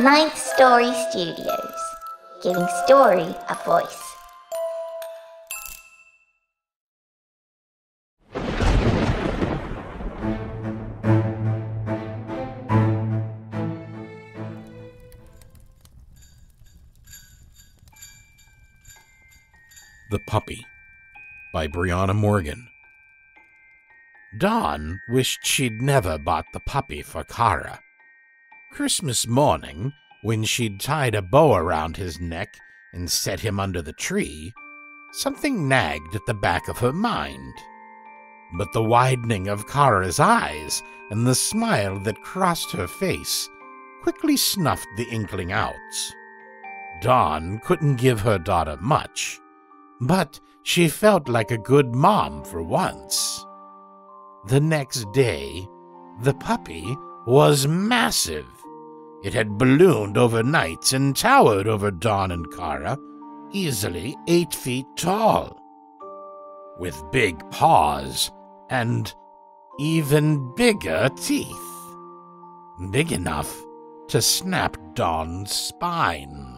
Ninth Story Studios, giving story a voice. The Puppy by Briana Morgan. Dawn wished she'd never bought the puppy for Kara. Christmas morning, when she'd tied a bow around his neck and set him under the tree, something nagged at the back of her mind. But the widening of Kara's eyes and the smile that crossed her face quickly snuffed the inkling out. Dawn couldn't give her daughter much, but she felt like a good mom for once. The next day, the puppy was massive. It had ballooned overnight and towered over Dawn and Kara, easily eight feet tall. With big paws and even bigger teeth. Big enough to snap Dawn's spine.